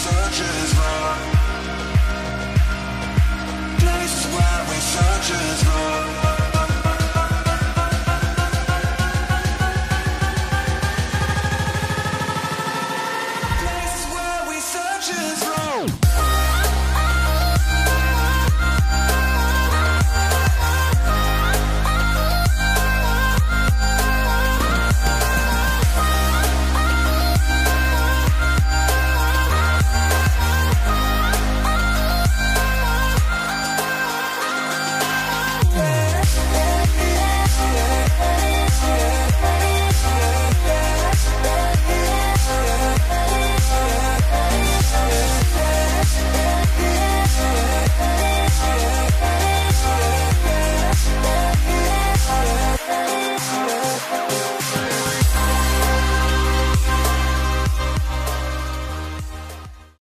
searches for